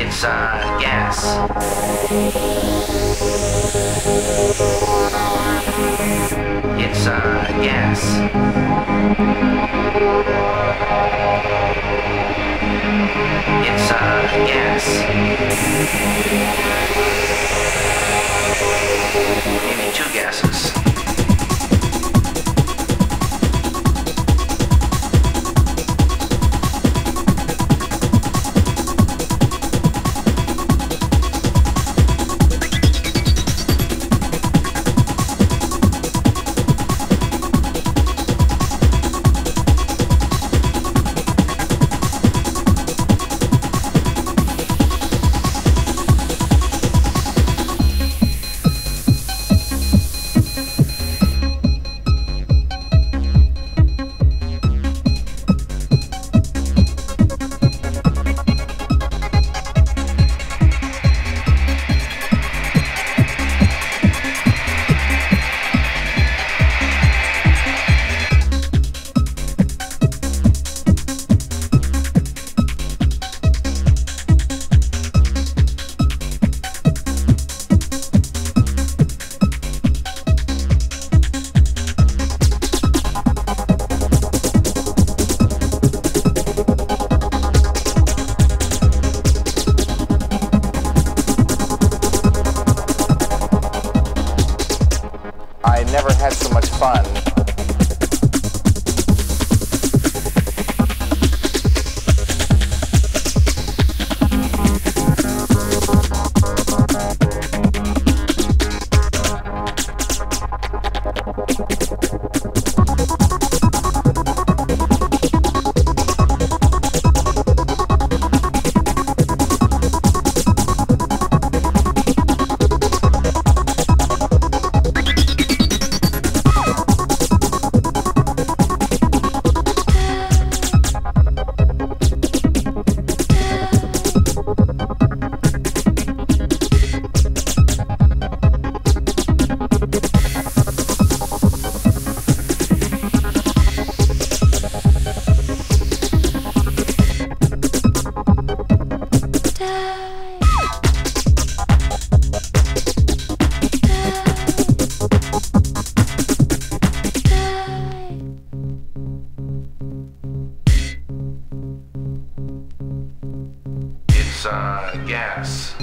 It's uh, gas. It's uh, gas. It's uh, gas. I never had so much fun. Uh, gas.